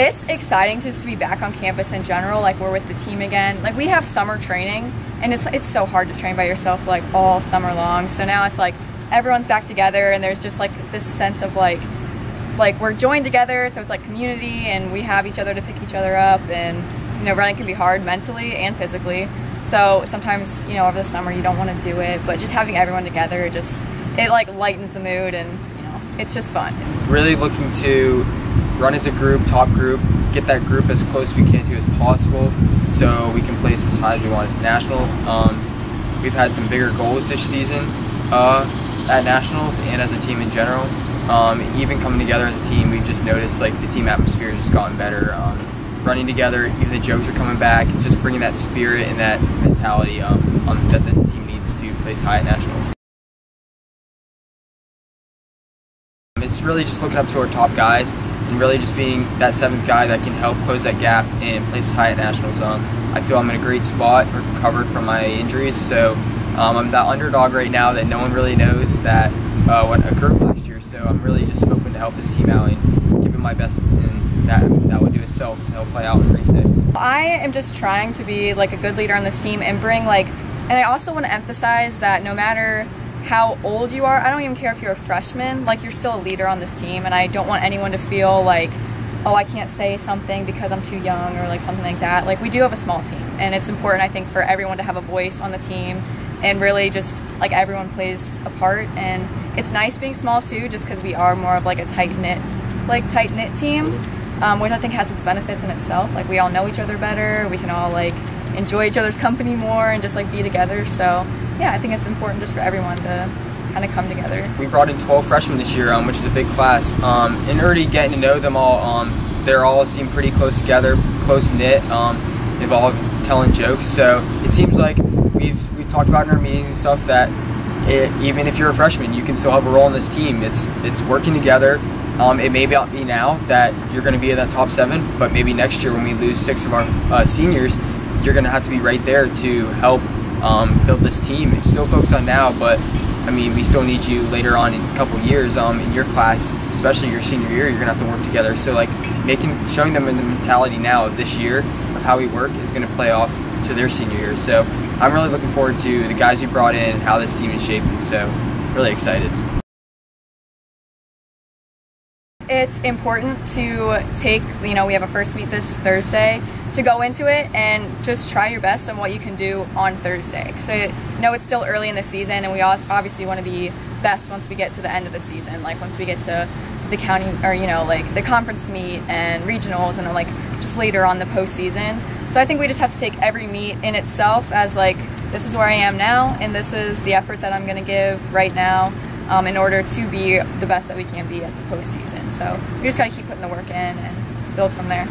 It's exciting just to be back on campus in general. Like we're with the team again. Like we have summer training, and it's it's so hard to train by yourself like all summer long. So now it's like everyone's back together, and there's just like this sense of like like we're joined together. So it's like community, and we have each other to pick each other up. And you know, running can be hard mentally and physically. So sometimes you know over the summer you don't want to do it, but just having everyone together just it like lightens the mood and you know it's just fun. Really looking to run as a group, top group, get that group as close as we can to as possible so we can place as high as we want at nationals. Um, we've had some bigger goals this season uh, at nationals and as a team in general. Um, even coming together as a team, we've just noticed like the team atmosphere has just gotten better. Um, running together, even the jokes are coming back. It's just bringing that spirit and that mentality um, that this team needs to place high at nationals. Really just looking up to our top guys and really just being that seventh guy that can help close that gap and place high at nationals. Um, I feel I'm in a great spot, recovered from my injuries, so um, I'm that underdog right now that no one really knows that uh, what occurred last year. So I'm really just hoping to help this team out and give it my best, and that that would do itself. It'll play out in race day. I am just trying to be like a good leader on this team and bring like, and I also want to emphasize that no matter how old you are. I don't even care if you're a freshman, like you're still a leader on this team and I don't want anyone to feel like oh, I can't say something because I'm too young or like something like that. Like we do have a small team and it's important I think for everyone to have a voice on the team and really just like everyone plays a part. And it's nice being small too just because we are more of like a tight knit like tight knit team um, which I think has its benefits in itself. Like we all know each other better. We can all like enjoy each other's company more and just like be together. So yeah, I think it's important just for everyone to kind of come together. We brought in 12 freshmen this year, um, which is a big class, um, and already getting to know them all. Um, they're all seem pretty close together, close knit. Um, they've all telling jokes, so it seems like we've we've talked about in our meetings and stuff that it, even if you're a freshman, you can still have a role in this team. It's it's working together. Um, it may not be now that you're going to be in that top seven, but maybe next year when we lose six of our uh, seniors, you're going to have to be right there to help um, build this team. Still focus on now, but I mean, we still need you later on in a couple years um, in your class, especially your senior year. You're gonna have to work together. So like making, showing them the mentality now of this year of how we work is gonna play off to their senior year. So I'm really looking forward to the guys we brought in and how this team is shaping. So really excited. It's important to take, you know, we have a first meet this Thursday, to go into it and just try your best on what you can do on Thursday. So, you know, it's still early in the season and we obviously want to be best once we get to the end of the season, like once we get to the county or, you know, like the conference meet and regionals and like just later on the postseason. So I think we just have to take every meet in itself as like, this is where I am now and this is the effort that I'm going to give right now um, in order to be the best that we can be at the postseason. So we just got to keep putting the work in and build from there.